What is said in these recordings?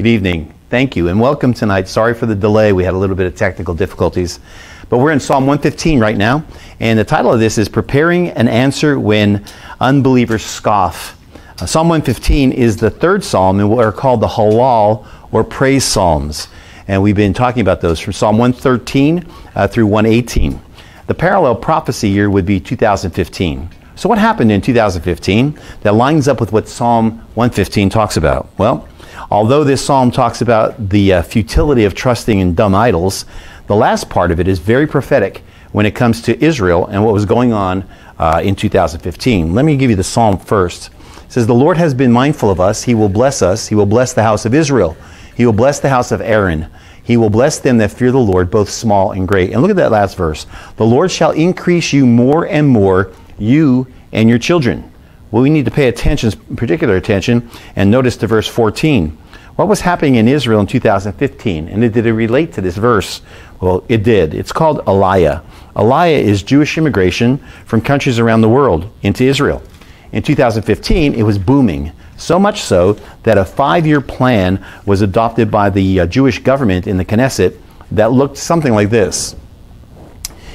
Good evening. Thank you and welcome tonight. Sorry for the delay. We had a little bit of technical difficulties. But we're in Psalm 115 right now. And the title of this is Preparing an Answer When Unbelievers Scoff. Uh, psalm 115 is the third psalm in what are called the Hallel or praise psalms. And we've been talking about those from Psalm 113 uh, through 118. The parallel prophecy year would be 2015. So, what happened in 2015 that lines up with what Psalm 115 talks about? Well, although this psalm talks about the uh, futility of trusting in dumb idols, the last part of it is very prophetic when it comes to Israel and what was going on uh, in 2015. Let me give you the psalm first. It says, The Lord has been mindful of us. He will bless us. He will bless the house of Israel. He will bless the house of Aaron. He will bless them that fear the Lord, both small and great. And look at that last verse. The Lord shall increase you more and more, you and your children. Well, we need to pay attention, particular attention, and notice to verse 14. What was happening in Israel in 2015? And did it relate to this verse? Well, it did. It's called Aliyah. Aliyah is Jewish immigration from countries around the world into Israel. In 2015, it was booming. So much so that a five year plan was adopted by the uh, Jewish government in the Knesset that looked something like this.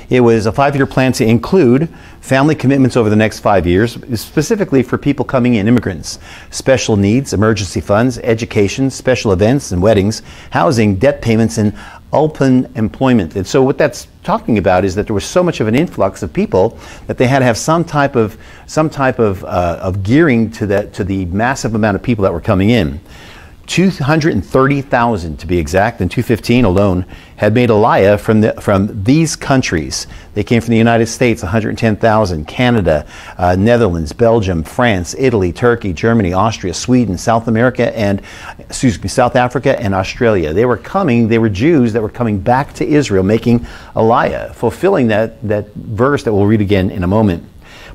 It was a five year plan to include family commitments over the next five years, specifically for people coming in, immigrants, special needs, emergency funds, education, special events and weddings, housing, debt payments, and open employment. And so what that's talking about is that there was so much of an influx of people that they had to have some type of some type of, uh, of gearing to that to the massive amount of people that were coming in. 230,000 to be exact, in 215 alone, had made Aliyah from, the, from these countries. They came from the United States, 110,000, Canada, uh, Netherlands, Belgium, France, Italy, Turkey, Germany, Austria, Sweden, South America, and excuse me, South Africa and Australia. They were coming, they were Jews that were coming back to Israel, making Aliyah, fulfilling that, that verse that we'll read again in a moment.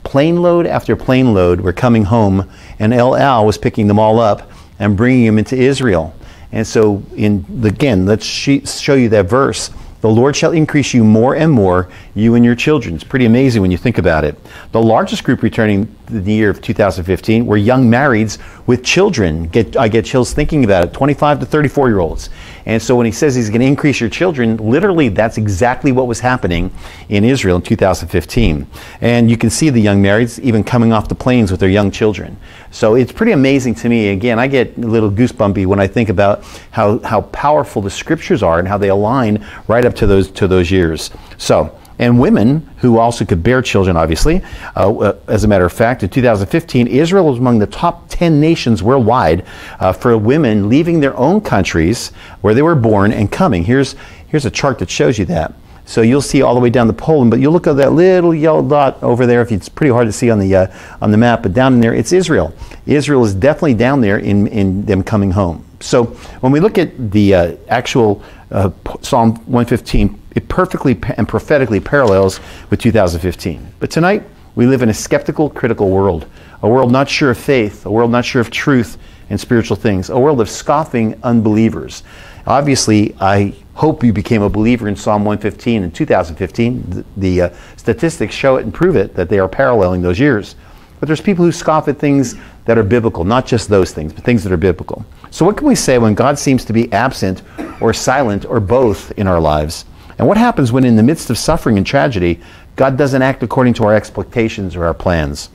Plane load after plane load were coming home, and El Al was picking them all up and bringing him into Israel. And so, in again, let's show you that verse. The Lord shall increase you more and more, you and your children. It's pretty amazing when you think about it. The largest group returning the year of 2015 were young marrieds with children. Get, I get chills thinking about it, 25 to 34 year olds. And so when he says he's going to increase your children, literally that's exactly what was happening in Israel in 2015. And you can see the young marrieds even coming off the planes with their young children. So it's pretty amazing to me. Again, I get a little goosebumpy when I think about how, how powerful the scriptures are and how they align right up to those, to those years. So, and women who also could bear children, obviously. Uh, uh as a matter of fact, in 2015, Israel was among the top 10 nations worldwide uh, for women leaving their own countries where they were born and coming. Here's, here's a chart that shows you that. So you'll see all the way down to Poland, but you'll look at that little yellow dot over there. If it's pretty hard to see on the uh, on the map, but down in there, it's Israel. Israel is definitely down there in in them coming home. So when we look at the uh, actual uh, Psalm 115, it perfectly and prophetically parallels with 2015. But tonight, we live in a skeptical, critical world, a world not sure of faith, a world not sure of truth and spiritual things, a world of scoffing unbelievers. Obviously, I hope you became a believer in Psalm 115 in 2015. The, the uh, statistics show it and prove it that they are paralleling those years. But there's people who scoff at things that are biblical, not just those things, but things that are biblical. So, what can we say when God seems to be absent or silent or both in our lives? And what happens when, in the midst of suffering and tragedy, God doesn't act according to our expectations or our plans?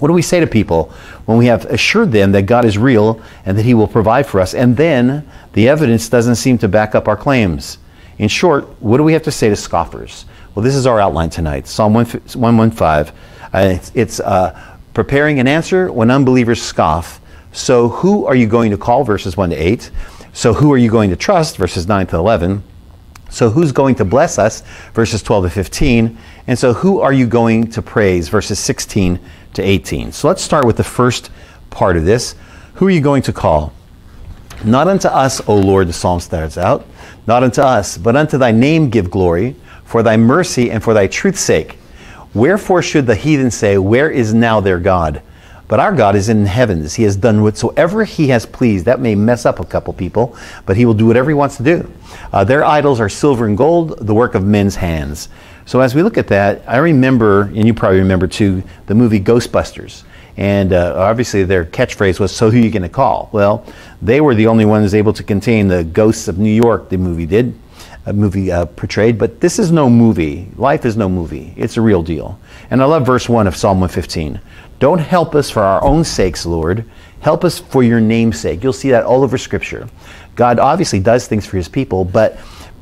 What do we say to people when we have assured them that God is real and that He will provide for us, and then the evidence doesn't seem to back up our claims? In short, what do we have to say to scoffers? Well, this is our outline tonight Psalm 115. Uh, it's, it's uh, preparing an answer when unbelievers scoff. So, who are you going to call? Verses 1 to 8. So, who are you going to trust? Verses 9 to 11. So, who's going to bless us? Verses 12 to 15. And so, who are you going to praise? Verses 16 to 18. So, let's start with the first part of this. Who are you going to call? Not unto us, O Lord, the psalm starts out. Not unto us, but unto thy name give glory, for thy mercy and for thy truth's sake. Wherefore should the heathen say, Where is now their God? But our God is in heavens. He has done whatsoever He has pleased. That may mess up a couple people, but He will do whatever He wants to do. Uh, their idols are silver and gold, the work of men's hands. So as we look at that, I remember, and you probably remember too, the movie Ghostbusters. And uh, obviously, their catchphrase was, So who are you going to call? Well, they were the only ones able to contain the ghosts of New York, the movie did, movie uh, portrayed. But this is no movie. Life is no movie. It's a real deal. And I love verse 1 of Psalm 115. Don't help us for our own sakes, Lord. Help us for your name's sake. You'll see that all over Scripture. God obviously does things for his people, but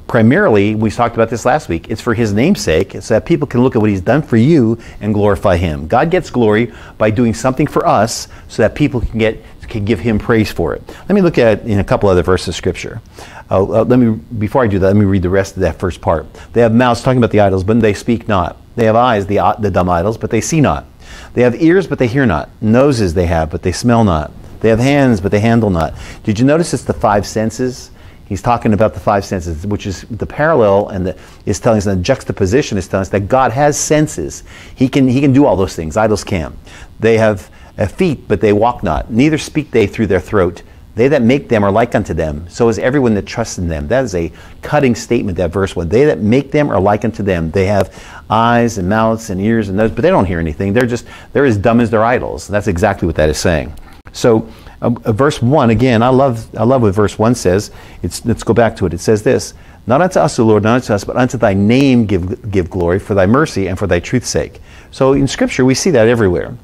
primarily, we talked about this last week, it's for his namesake, so that people can look at what he's done for you and glorify him. God gets glory by doing something for us so that people can get can give him praise for it. Let me look at in a couple other verses of scripture. Uh, uh, let me before I do that, let me read the rest of that first part. They have mouths talking about the idols, but they speak not. They have eyes, the, uh, the dumb idols, but they see not. They have ears, but they hear not. Noses they have, but they smell not. They have hands, but they handle not. Did you notice it's the five senses? He's talking about the five senses, which is the parallel and the, is telling us, the juxtaposition is telling us that God has senses. He can, he can do all those things. Idols can. They have feet, but they walk not. Neither speak they through their throat. They that make them are like unto them. So is everyone that trusts in them. That is a cutting statement, that verse one. They that make them are like unto them. They have eyes and mouths and ears and nose, but they don't hear anything. They're just, they're as dumb as their idols. That's exactly what that is saying. So uh, uh, verse 1 again i love i love what verse 1 says it's, let's go back to it it says this not unto us o lord not unto us but unto thy name give, give glory for thy mercy and for thy truth's sake so in scripture we see that everywhere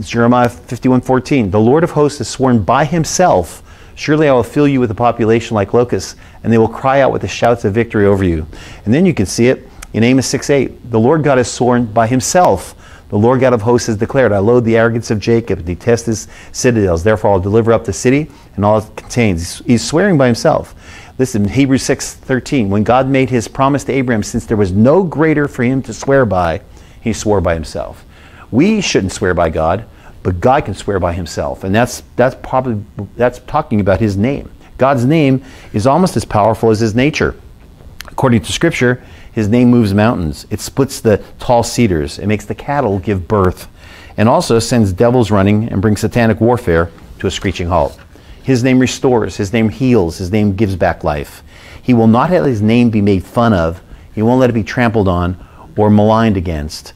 jeremiah 51:14, the lord of hosts has sworn by himself surely i will fill you with a population like locusts and they will cry out with the shouts of victory over you and then you can see it in amos 6 8 the lord god has sworn by himself the Lord God of hosts has declared, I loathe the arrogance of Jacob detest his citadels. Therefore, I'll deliver up the city and all it contains. He's swearing by himself. Listen, Hebrews 6 13. When God made his promise to Abraham, since there was no greater for him to swear by, he swore by himself. We shouldn't swear by God, but God can swear by himself. And that's, that's probably that's talking about his name. God's name is almost as powerful as his nature. According to Scripture, his name moves mountains. It splits the tall cedars. It makes the cattle give birth. And also sends devils running and brings satanic warfare to a screeching halt. His name restores. His name heals. His name gives back life. He will not let his name be made fun of. He won't let it be trampled on or maligned against.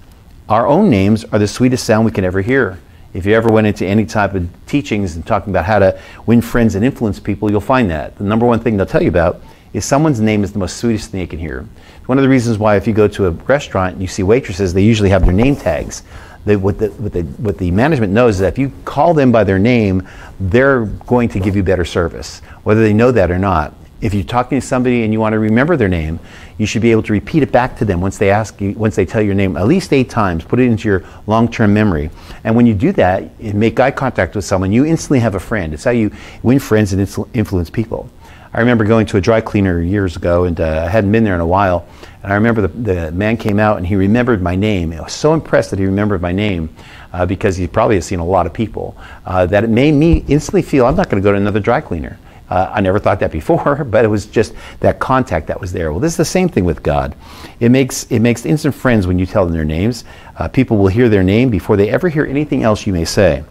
Our own names are the sweetest sound we can ever hear. If you ever went into any type of teachings and talking about how to win friends and influence people, you'll find that. The number one thing they'll tell you about is someone's name is the most sweetest thing you can hear. One of the reasons why, if you go to a restaurant and you see waitresses, they usually have their name tags. They, what, the, what, the, what the management knows is that if you call them by their name, they're going to give you better service, whether they know that or not. If you're talking to somebody and you want to remember their name, you should be able to repeat it back to them once they ask you, once they tell your name at least eight times. Put it into your long-term memory. And when you do that and make eye contact with someone, you instantly have a friend. It's how you win friends and influence people. I remember going to a dry cleaner years ago, and uh, I hadn't been there in a while. And I remember the, the man came out and he remembered my name. I was so impressed that he remembered my name uh, because he probably has seen a lot of people uh, that it made me instantly feel I'm not going to go to another dry cleaner. Uh, I never thought that before, but it was just that contact that was there. Well, this is the same thing with God. It makes it makes instant friends when you tell them their names. Uh, people will hear their name before they ever hear anything else you may say.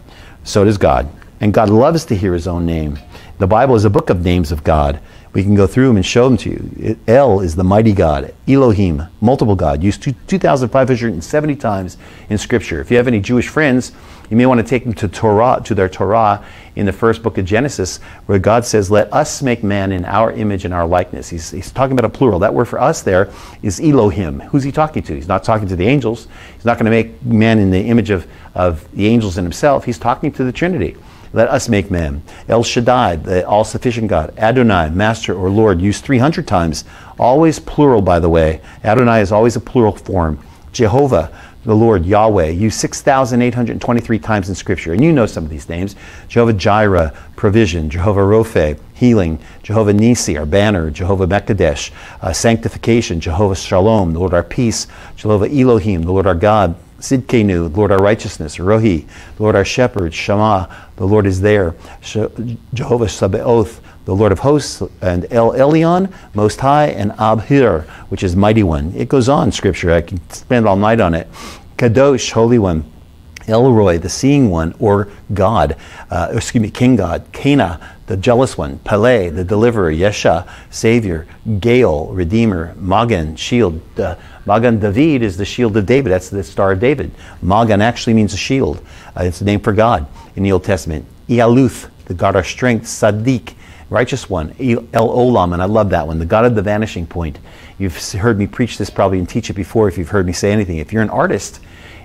So does God, and God loves to hear His own name. The Bible is a book of names of God. We can go through them and show them to you. El is the mighty God. Elohim, multiple God, used 2,570 times in Scripture. If you have any Jewish friends, you may want to take them to Torah, to their Torah in the first book of Genesis, where God says, "Let us make man in our image and our likeness." He's, he's talking about a plural. That word for us there is Elohim. Who's he talking to? He's not talking to the angels. He's not going to make man in the image of, of the angels and himself. He's talking to the Trinity. Let us make man. El Shaddai, the all sufficient God. Adonai, Master or Lord, used 300 times. Always plural, by the way. Adonai is always a plural form. Jehovah, the Lord, Yahweh, used 6,823 times in Scripture. And you know some of these names Jehovah Jireh, provision. Jehovah Rophe, healing. Jehovah Nisi, our banner. Jehovah Mekadesh, uh, sanctification. Jehovah Shalom, the Lord our peace. Jehovah Elohim, the Lord our God. Sidkenu, the Lord our righteousness, Rohi, the Lord our shepherd, Shema, the Lord is there, Jehovah Sabaoth, the Lord of hosts, and El Elyon, Most High, and Abhir, which is Mighty One. It goes on, Scripture. I can spend all night on it. Kadosh, Holy One. El Roi, the Seeing One, or God, uh, excuse me, King God. Cana, the Jealous One. Pele, the Deliverer. Yesha, Savior. Gael, Redeemer. Magen, Shield. Uh, Magan David is the shield of David. That's the Star of David. Magan actually means a shield. Uh, it's a name for God in the Old Testament. Ialuth, the God of strength. Sadiq, righteous one. El Olam, and I love that one. The God of the vanishing point. You've heard me preach this probably and teach it before if you've heard me say anything. If you're an artist,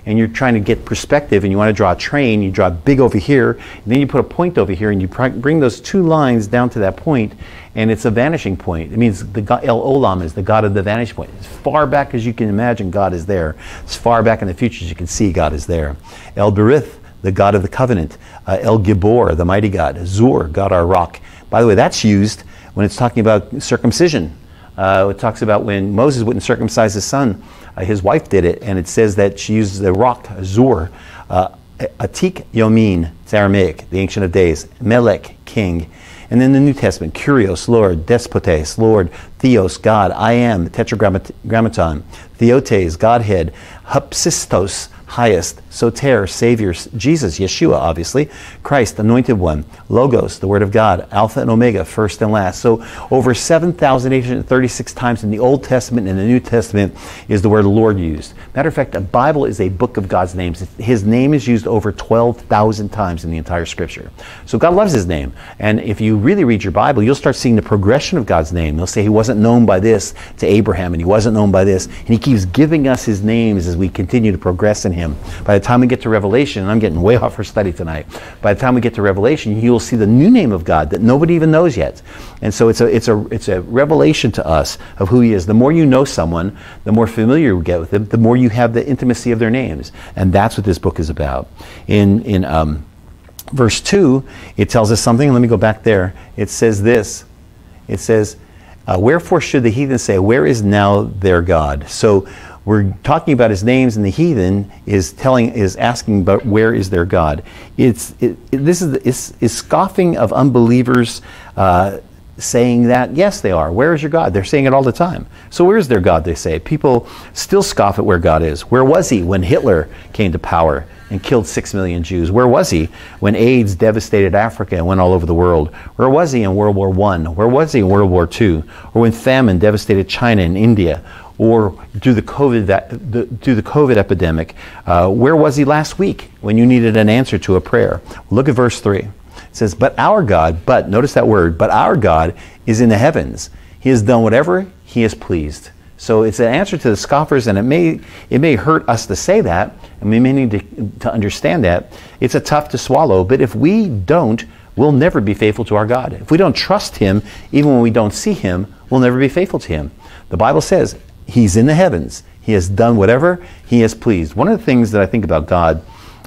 and you're trying to get perspective and you want to draw a train, you draw big over here, and then you put a point over here, and you bring those two lines down to that point, and it's a vanishing point. It means the God, El Olam is the God of the vanishing point. As far back as you can imagine, God is there. As far back in the future as you can see, God is there. El Berith, the God of the covenant. Uh, El Gibor, the mighty God. Zur, God our rock. By the way, that's used when it's talking about circumcision. Uh, it talks about when Moses wouldn't circumcise his son uh, his wife did it, and it says that she uses the rock, Zur, uh, Atik Yomin, it's Aramaic, the Ancient of Days, Melech, king. And then the New Testament, Kurios, Lord, Despotes, Lord, Theos, God, I am, Tetragrammaton, Theotes, Godhead, Hupsistos, highest, soter, Savior, Jesus, Yeshua, obviously, Christ, anointed one, Logos, the Word of God, Alpha and Omega, first and last. So over 7,836 times in the Old Testament and the New Testament is the word Lord used. Matter of fact, the Bible is a book of God's names. His name is used over 12,000 times in the entire Scripture. So God loves His name. And if you really read your Bible, you'll start seeing the progression of God's name. He'll say He wasn't known by this to Abraham, and He wasn't known by this. And He keeps giving us His names as we continue to progress in Him him. By the time we get to Revelation, and I'm getting way off for study tonight, by the time we get to Revelation, you will see the new name of God that nobody even knows yet. And so it's a, it's a, it's a revelation to us of who He is. The more you know someone, the more familiar you get with them, the more have the intimacy of their names. And that's what this book is about. In, in um, verse 2, it tells us something. Let me go back there. It says this. It says, uh, Wherefore should the heathen say, Where is now their God? So we're talking about his names and the heathen is telling is asking about where is their god it's it, it, this is, is, is scoffing of unbelievers uh, saying that yes they are where is your god they're saying it all the time so where's their god they say people still scoff at where god is where was he when hitler came to power and killed six million Jews? Where was he when AIDS devastated Africa and went all over the world? Where was he in World War I? Where was he in World War II? Or when famine devastated China and India? or due the COVID, the, the COVID epidemic. Uh, where was he last week when you needed an answer to a prayer? Look at verse 3. It says, But our God, but, notice that word, but our God is in the heavens. He has done whatever he is pleased. So it's an answer to the scoffers, and it may, it may hurt us to say that, and we may need to, to understand that. It's a tough to swallow, but if we don't, we'll never be faithful to our God. If we don't trust him, even when we don't see him, we'll never be faithful to him. The Bible says, He's in the heavens. He has done whatever He has pleased. One of the things that I think about God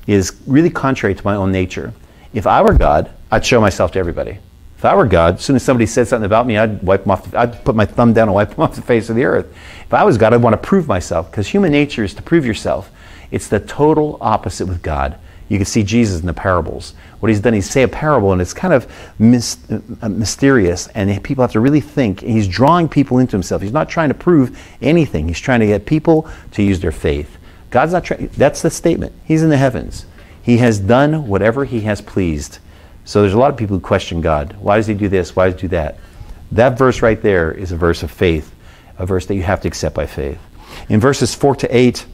is really contrary to my own nature. If I were God, I'd show myself to everybody. If I were God, as soon as somebody said something about me, I'd wipe them off. I'd put my thumb down and wipe them off the face of the earth. If I was God, I'd want to prove myself because human nature is to prove yourself. It's the total opposite with God. You can see Jesus in the parables. What he's done, he's say a parable, and it's kind of mis- uh, mysterious, and people have to really think. He's drawing people into himself. He's not trying to prove anything. He's trying to get people to use their faith. God's not trying. That's the statement. He's in the heavens. He has done whatever he has pleased. So there's a lot of people who question God. Why does he do this? Why does he do that? That verse right there is a verse of faith, a verse that you have to accept by faith. In verses 4 to 8,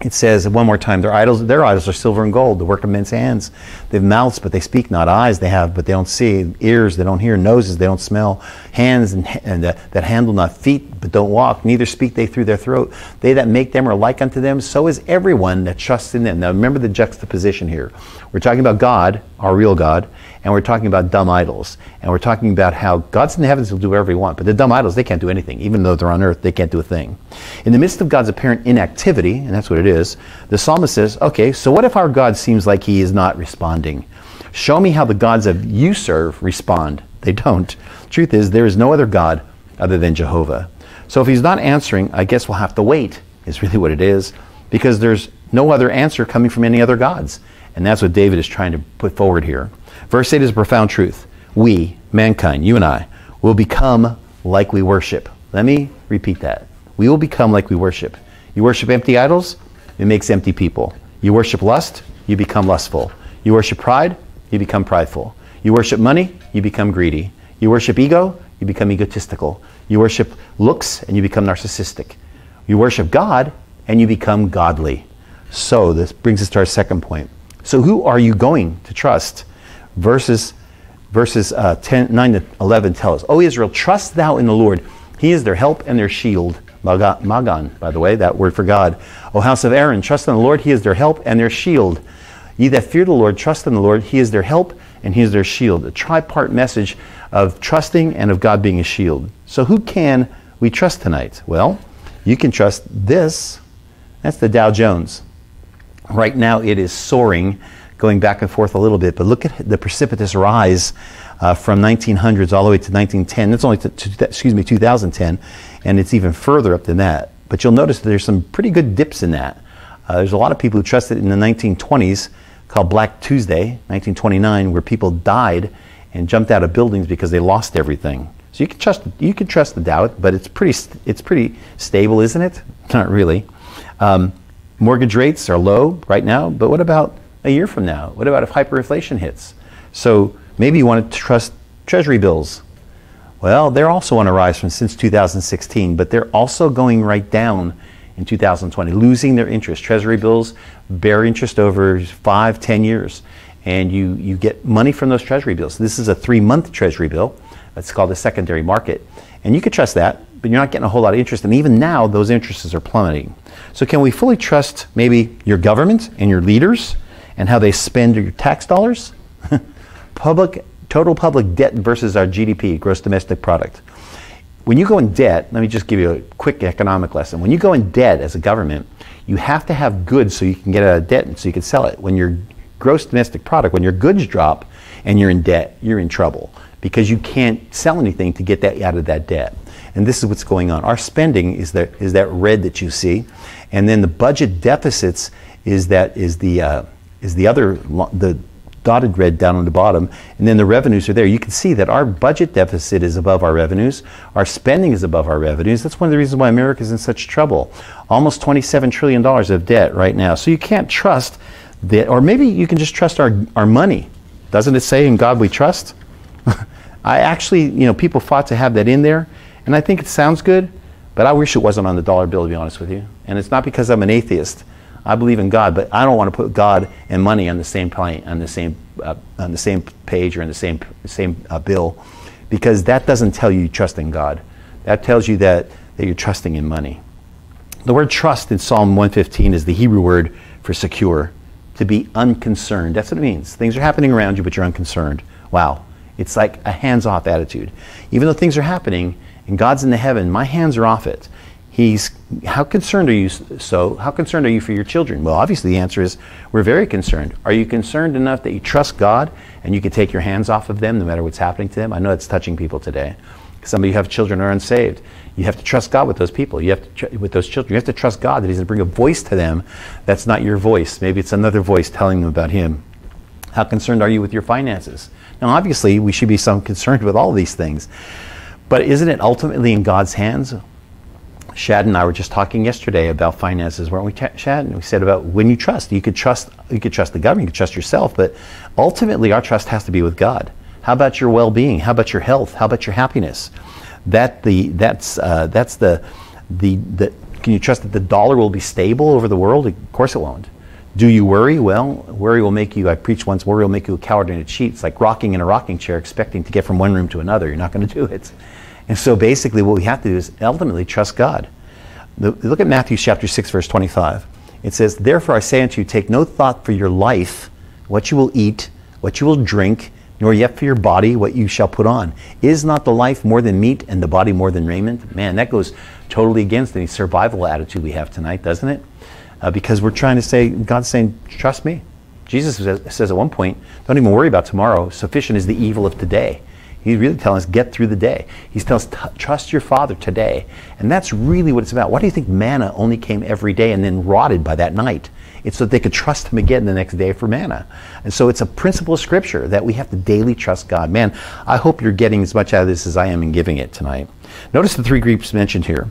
it says one more time, their idols, their idols are silver and gold, the work of men's hands. They have mouths, but they speak not. Eyes they have, but they don't see. Ears they don't hear. Noses they don't smell. Hands and, and uh, that handle not. Feet but don't walk. Neither speak they through their throat. They that make them are like unto them. So is everyone that trusts in them. Now remember the juxtaposition here. We're talking about God, our real God, and we're talking about dumb idols. And we're talking about how God's in the heavens will do whatever he wants, but the dumb idols, they can't do anything. Even though they're on earth, they can't do a thing. In the midst of God's apparent inactivity, and that's what it is, the psalmist says, okay, so what if our God seems like he is not responding? Show me how the gods of you serve respond. They don't. Truth is, there is no other God other than Jehovah. So if he's not answering, I guess we'll have to wait, is really what it is, because there's no other answer coming from any other gods. And that's what David is trying to put forward here. Verse 8 is a profound truth. We, mankind, you and I, will become like we worship. Let me repeat that. We will become like we worship. You worship empty idols, it makes empty people. You worship lust, you become lustful. You worship pride, you become prideful. You worship money, you become greedy. You worship ego, you become egotistical. You worship looks, and you become narcissistic. You worship God and you become godly. So this brings us to our second point. So who are you going to trust? Verses verses uh, 10, 9 to 11 tell us, O Israel, trust thou in the Lord. He is their help and their shield. Magan, by the way, that word for God. O house of Aaron, trust in the Lord. He is their help and their shield. Ye that fear the Lord, trust in the Lord. He is their help and He is their shield. A tripart message of trusting and of God being a shield. So who can we trust tonight? Well, you can trust this. That's the Dow Jones. Right now it is soaring, going back and forth a little bit, but look at the precipitous rise uh, from 1900s all the way to 1910. That's only to, to, excuse me 2010, and it's even further up than that. But you'll notice that there's some pretty good dips in that. Uh, there's a lot of people who trusted in the 1920s called Black Tuesday, 1929, where people died and jumped out of buildings because they lost everything. So you can trust you can trust the Dow, but it's pretty it's pretty stable, isn't it? Not really. Um, mortgage rates are low right now, but what about a year from now? What about if hyperinflation hits? So maybe you want to trust Treasury bills. Well, they're also on a rise from since 2016, but they're also going right down in 2020, losing their interest. Treasury bills bear interest over five, ten years, and you, you get money from those Treasury bills. This is a three month Treasury bill. It's called a secondary market. And you could trust that, but you're not getting a whole lot of interest. And even now, those interests are plummeting. So, can we fully trust maybe your government and your leaders and how they spend your tax dollars? public, total public debt versus our GDP, gross domestic product when you go in debt, let me just give you a quick economic lesson. When you go in debt as a government, you have to have goods so you can get out of debt and so you can sell it. When your gross domestic product, when your goods drop and you're in debt, you're in trouble because you can't sell anything to get that out of that debt. And this is what's going on. Our spending is that is that red that you see, and then the budget deficits is that is the uh, is the other the dotted red down on the bottom, and then the revenues are there. You can see that our budget deficit is above our revenues, our spending is above our revenues. That's one of the reasons why America is in such trouble. Almost $27 trillion of debt right now. So you can't trust that, or maybe you can just trust our, our money. Doesn't it say in God we trust? I actually, you know, people fought to have that in there, and I think it sounds good, but I wish it wasn't on the dollar bill, to be honest with you. And it's not because I'm an atheist. I believe in God, but I don't want to put God and money on the same plane, on the same uh, on the same page or in the same same uh, bill, because that doesn't tell you you trust in God. That tells you that that you're trusting in money. The word trust in Psalm 115 is the Hebrew word for secure, to be unconcerned. That's what it means. Things are happening around you, but you're unconcerned. Wow. It's like a hands off attitude. Even though things are happening and God's in the heaven, my hands are off it. He's how concerned are you so how concerned are you for your children? Well obviously the answer is we're very concerned. Are you concerned enough that you trust god and you can take your hands off of them no matter what's happening to them? I know it's touching people today. Some of you have children who are unsaved. You have to trust god with those people. You have to with those children. You have to trust god that he's going to bring a voice to them that's not your voice. Maybe it's another voice telling them about him. How concerned are you with your finances? Now obviously we should be some concerned with all these things but isn't it ultimately in god's hands Shad and I were just talking yesterday about finances, weren't we, Shad? And we said about when you trust, you could trust, you could trust the government, you could trust yourself, but ultimately our trust has to be with God. How about your well-being? How about your health? How about your happiness? That the that's uh, that's the the the. Can you trust that the dollar will be stable over the world? Of course it won't. Do you worry? Well, worry will make you. I preached once. Worry will make you a coward and a cheat. It's like rocking in a rocking chair, expecting to get from one room to another. You're not going to do it. And so basically, what we have to do is ultimately trust God. The, look at Matthew chapter 6, verse 25. It says, Therefore I say unto you, take no thought for your life, what you will eat, what you will drink, nor yet for your body, what you shall put on. Is not the life more than meat, and the body more than raiment? Man, that goes totally against the survival attitude we have tonight, doesn't it? Uh, because we're trying to say, God's saying, trust me. Jesus says at one point, don't even worry about tomorrow. Sufficient is the evil of today. He's really telling us, get through the day. He's telling us, trust your Father today. And that's really what it's about. Why do you think manna only came every day and then rotted by that night? It's so that they could trust Him again the next day for manna. And so it's a principle of Scripture that we have to daily trust God. Man, I hope you're getting as much out of this as I am in giving it tonight. Notice the three groups mentioned here.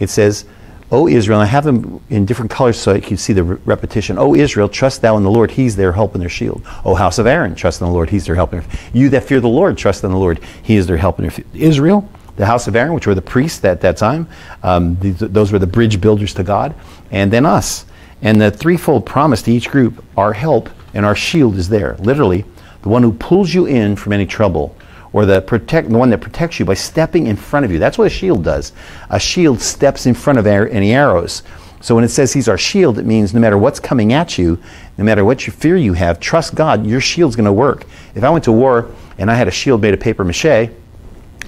It says, O Israel, I have them in different colors so you can see the re- repetition. O Israel, trust thou in the Lord, he's their help and their shield. O house of Aaron, trust in the Lord, he's their help and You that fear the Lord, trust in the Lord, he is their help and their Israel, the house of Aaron, which were the priests at that time. Um, these, those were the bridge builders to God. And then us. And the threefold promise to each group our help and our shield is there. Literally, the one who pulls you in from any trouble, or the protect the one that protects you by stepping in front of you. That's what a shield does. A shield steps in front of any arrows. So when it says he's our shield, it means no matter what's coming at you, no matter what your fear you have, trust God, your shield's going to work. If I went to war and I had a shield made of paper mache,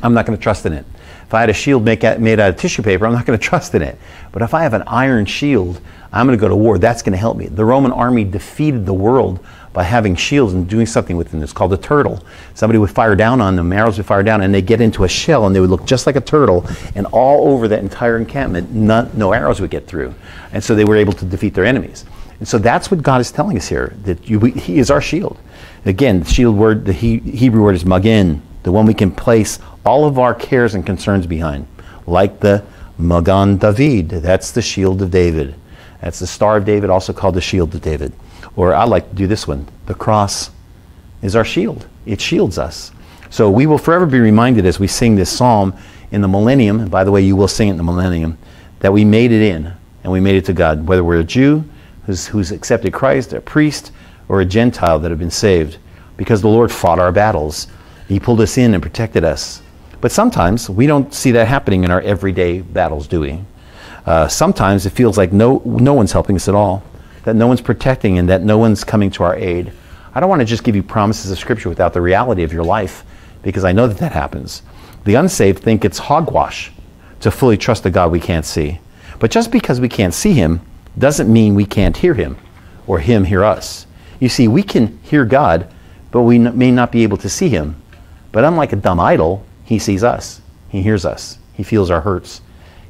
I'm not going to trust in it. If I had a shield made out of tissue paper, I'm not going to trust in it. But if I have an iron shield, I'm going to go to war. That's going to help me. The Roman army defeated the world by having shields and doing something with them. It's called a turtle. Somebody would fire down on them, arrows would fire down, and they get into a shell and they would look just like a turtle. And all over that entire encampment, not, no arrows would get through. And so they were able to defeat their enemies. And so that's what God is telling us here that you, He is our shield. Again, the shield word, the he, Hebrew word is magin, the one we can place all of our cares and concerns behind, like the Magan David. That's the shield of David. That's the Star of David, also called the shield of David. Or I like to do this one. The cross is our shield. It shields us. So we will forever be reminded as we sing this psalm in the millennium, and by the way, you will sing it in the millennium, that we made it in and we made it to God. Whether we're a Jew who's, who's accepted Christ, a priest, or a Gentile that have been saved. Because the Lord fought our battles. He pulled us in and protected us. But sometimes we don't see that happening in our everyday battles, do we? Uh, sometimes it feels like no, no one's helping us at all that no one's protecting and that no one's coming to our aid. I don't want to just give you promises of Scripture without the reality of your life because I know that that happens. The unsaved think it's hogwash to fully trust a God we can't see. But just because we can't see Him doesn't mean we can't hear Him or Him hear us. You see, we can hear God, but we may not be able to see Him. But unlike a dumb idol, He sees us, He hears us, He feels our hurts,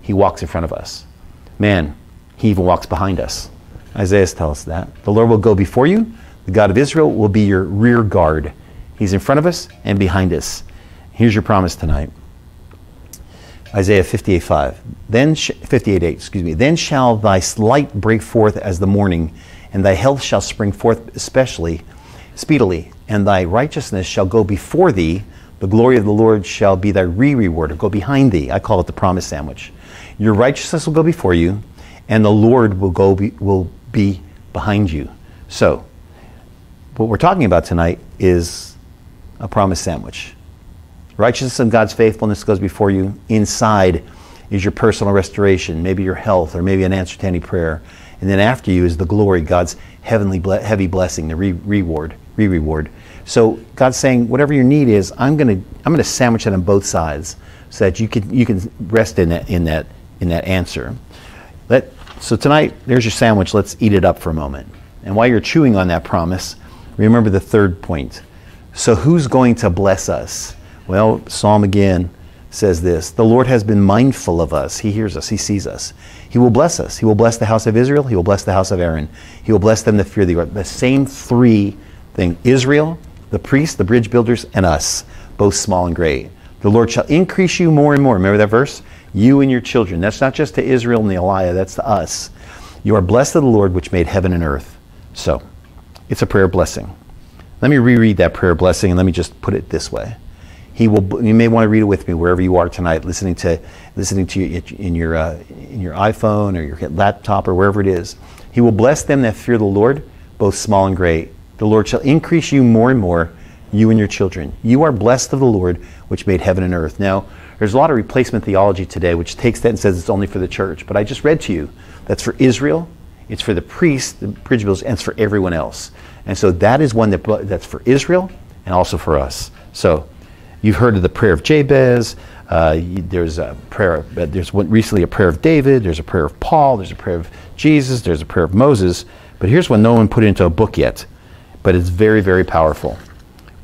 He walks in front of us. Man, He even walks behind us. Isaiah tells us that. The Lord will go before you. The God of Israel will be your rear guard. He's in front of us and behind us. Here's your promise tonight. Isaiah 58 5. Then, 58 8, excuse me. Then shall thy light break forth as the morning, and thy health shall spring forth especially, speedily, and thy righteousness shall go before thee. The glory of the Lord shall be thy re reward, or go behind thee. I call it the promise sandwich. Your righteousness will go before you, and the Lord will go be, will be behind you. So, what we're talking about tonight is a promise sandwich. Righteousness and God's faithfulness goes before you. Inside is your personal restoration, maybe your health, or maybe an answer to any prayer. And then after you is the glory, God's heavenly ble- heavy blessing, the re- reward, re-reward. So God's saying, whatever your need is, I'm going to I'm to sandwich it on both sides, so that you can you can rest in that in that in that answer. Let so tonight, there's your sandwich. Let's eat it up for a moment. And while you're chewing on that promise, remember the third point. So who's going to bless us? Well, Psalm again says this The Lord has been mindful of us. He hears us, He sees us. He will bless us. He will bless the house of Israel. He will bless the house of Aaron. He will bless them that fear the Lord. The same three things Israel, the priests, the bridge builders, and us, both small and great. The Lord shall increase you more and more. Remember that verse? You and your children. That's not just to Israel and the Aliyah, that's to us. You are blessed of the Lord which made heaven and earth. So, it's a prayer blessing. Let me reread that prayer blessing and let me just put it this way. He will. You may want to read it with me wherever you are tonight, listening to listening to you in your uh, in your iPhone or your laptop or wherever it is. He will bless them that fear the Lord, both small and great. The Lord shall increase you more and more, you and your children. You are blessed of the Lord, which made heaven and earth. Now, there's a lot of replacement theology today which takes that and says it's only for the church. But I just read to you that's for Israel, it's for the priests, the bridge builders, and it's for everyone else. And so that is one that, that's for Israel and also for us. So you've heard of the prayer of Jabez. Uh, there's a prayer. Uh, there's one, recently a prayer of David. There's a prayer of Paul. There's a prayer of Jesus. There's a prayer of Moses. But here's one no one put into a book yet, but it's very, very powerful.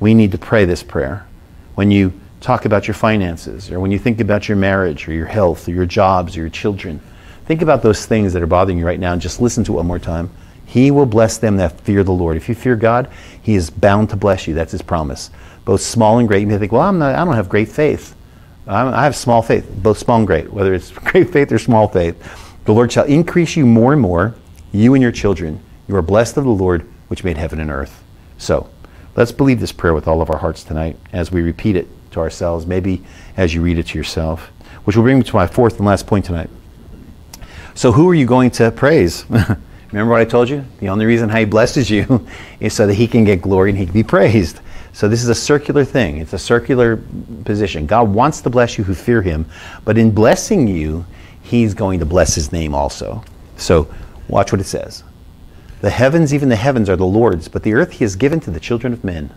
We need to pray this prayer. When you talk about your finances, or when you think about your marriage, or your health, or your jobs, or your children. Think about those things that are bothering you right now and just listen to it one more time. He will bless them that fear the Lord. If you fear God, He is bound to bless you. That's His promise. Both small and great. You may think, well, I'm not, I don't have great faith. I have small faith, both small and great, whether it's great faith or small faith. The Lord shall increase you more and more, you and your children. You are blessed of the Lord, which made heaven and earth. So, let's believe this prayer with all of our hearts tonight as we repeat it to ourselves, maybe as you read it to yourself, which will bring me to my fourth and last point tonight. So, who are you going to praise? Remember what I told you? The only reason how He blesses you is so that He can get glory and He can be praised. So, this is a circular thing, it's a circular position. God wants to bless you who fear Him, but in blessing you, He's going to bless His name also. So, watch what it says. The heavens, even the heavens, are the Lord's, but the earth He has given to the children of men.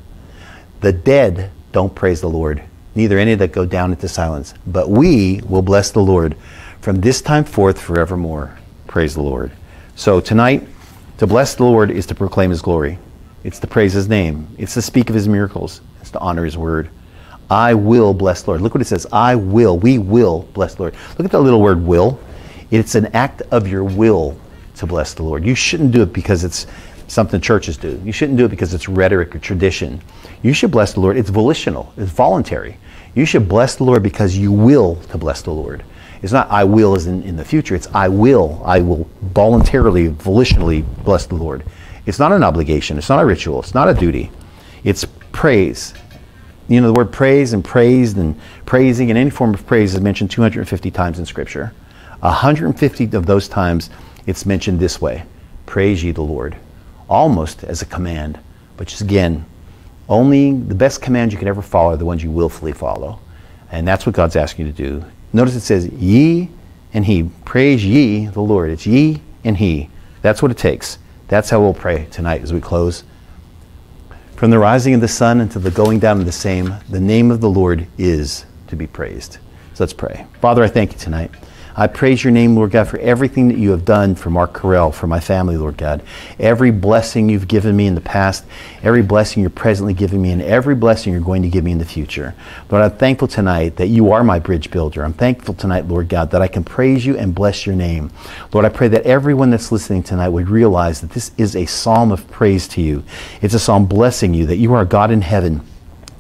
The dead don't praise the Lord, neither any that go down into silence. But we will bless the Lord from this time forth forevermore. Praise the Lord. So tonight, to bless the Lord is to proclaim his glory. It's to praise his name. It's to speak of his miracles. It's to honor his word. I will bless the Lord. Look what it says. I will. We will bless the Lord. Look at that little word will. It's an act of your will to bless the Lord. You shouldn't do it because it's something churches do. You shouldn't do it because it's rhetoric or tradition. You should bless the Lord. It's volitional, it's voluntary. You should bless the Lord because you will to bless the Lord. It's not I will as in, in the future, it's I will. I will voluntarily, volitionally bless the Lord. It's not an obligation, it's not a ritual, it's not a duty. It's praise. You know, the word praise and praised and praising and any form of praise is mentioned 250 times in Scripture. 150 of those times it's mentioned this way Praise ye the Lord almost as a command, but just again, only the best commands you can ever follow are the ones you willfully follow. And that's what God's asking you to do. Notice it says, ye and he. Praise ye the Lord. It's ye and he. That's what it takes. That's how we'll pray tonight as we close. From the rising of the sun until the going down of the same, the name of the Lord is to be praised. So let's pray. Father, I thank you tonight. I praise your name, Lord God, for everything that you have done for Mark Correll, for my family, Lord God. Every blessing you've given me in the past, every blessing you're presently giving me, and every blessing you're going to give me in the future. Lord, I'm thankful tonight that you are my bridge builder. I'm thankful tonight, Lord God, that I can praise you and bless your name. Lord, I pray that everyone that's listening tonight would realize that this is a psalm of praise to you. It's a psalm blessing you, that you are God in heaven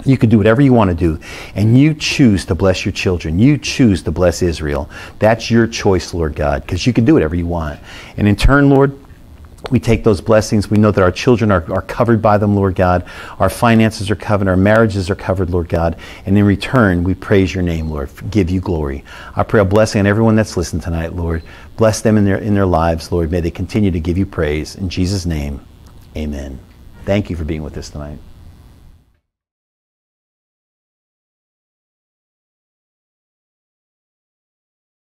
you can do whatever you want to do, and you choose to bless your children. You choose to bless Israel. That's your choice, Lord God, because you can do whatever you want. And in turn, Lord, we take those blessings. We know that our children are, are covered by them, Lord God. Our finances are covered. Our marriages are covered, Lord God. And in return, we praise your name, Lord. Give you glory. I pray a blessing on everyone that's listened tonight, Lord. Bless them in their, in their lives, Lord. May they continue to give you praise. In Jesus' name, amen. Thank you for being with us tonight.